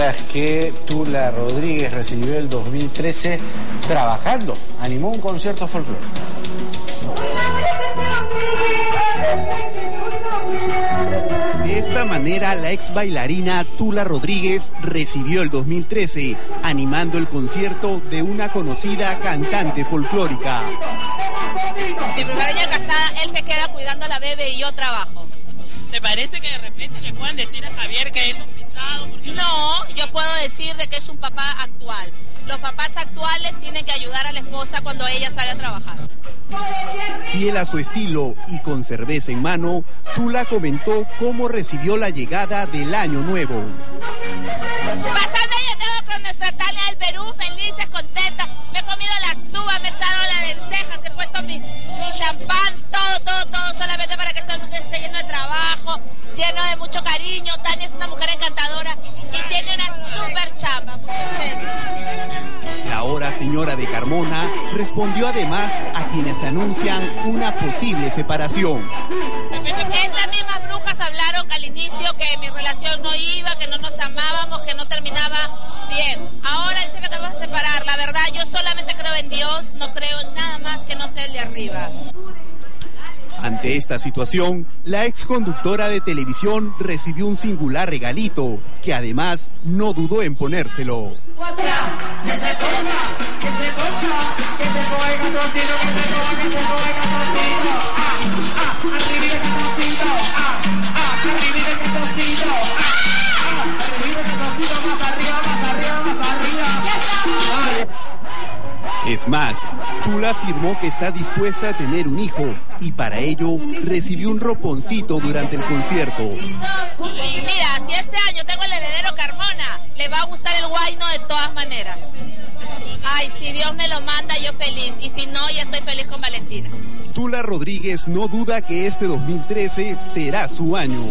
Mientras que Tula Rodríguez recibió el 2013 trabajando, animó un concierto folclórico. De esta manera, la ex bailarina Tula Rodríguez recibió el 2013, animando el concierto de una conocida cantante folclórica. Mi primer año casada, él se queda cuidando a la bebé y yo trabajo. ¿Te parece que de repente le puedan decir a Javier que es un pisado? Yo puedo decir de que es un papá actual. Los papás actuales tienen que ayudar a la esposa cuando ella sale a trabajar. Fiel a su estilo y con cerveza en mano, Tula comentó cómo recibió la llegada del año nuevo. Año nuevo con nuestra Tania del Perú, felices, contentas. Me he comido las uvas, me he echado las lentejas, he puesto mi, mi champán, todo, todo, todo, solamente para que todo el mundo esté lleno de trabajo, lleno de mucho cariño. Tania es una mujer encantadora señora de Carmona respondió además a quienes anuncian una posible separación. Estas mismas brujas hablaron al inicio que mi relación no iba, que no nos amábamos, que no terminaba bien. Ahora dice que te vas a separar. La verdad, yo solamente creo en Dios, no creo en nada más que no sea el de arriba. Ante esta situación, la ex conductora de televisión recibió un singular regalito, que además no dudó en ponérselo. Es más, Tula afirmó que está dispuesta a tener un hijo y para ello recibió un roponcito durante el concierto. Mira, si este año tengo el heredero Carmona, le va a gustar el guayno de todas maneras. Ay, si Dios me lo manda, yo feliz. Y si no, ya estoy feliz con Valentina. Tula Rodríguez no duda que este 2013 será su año.